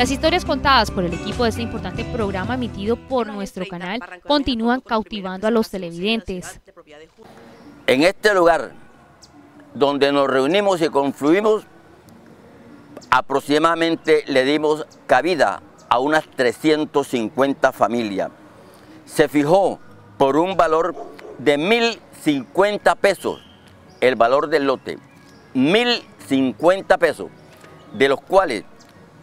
Las historias contadas por el equipo de este importante programa emitido por nuestro canal continúan cautivando a los televidentes. En este lugar donde nos reunimos y confluimos, aproximadamente le dimos cabida a unas 350 familias. Se fijó por un valor de 1.050 pesos el valor del lote. 1.050 pesos, de los cuales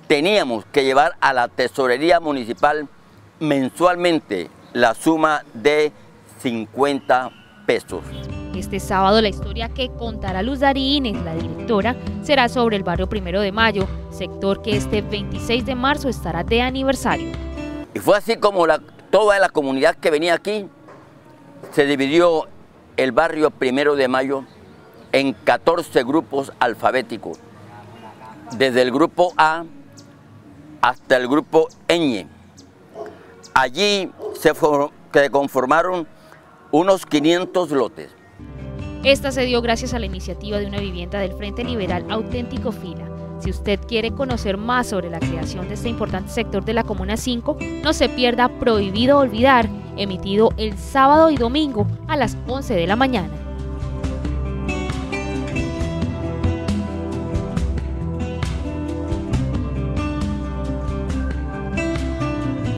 teníamos que llevar a la tesorería municipal mensualmente la suma de 50 pesos. Este sábado la historia que contará Luz Darines, la directora, será sobre el barrio Primero de Mayo, sector que este 26 de marzo estará de aniversario. Y fue así como la, toda la comunidad que venía aquí se dividió el barrio Primero de Mayo en 14 grupos alfabéticos, desde el grupo A hasta el grupo Ñ. Allí se, se conformaron unos 500 lotes. Esta se dio gracias a la iniciativa de una vivienda del Frente Liberal Auténtico Fila. Si usted quiere conocer más sobre la creación de este importante sector de la Comuna 5, no se pierda Prohibido Olvidar, emitido el sábado y domingo a las 11 de la mañana.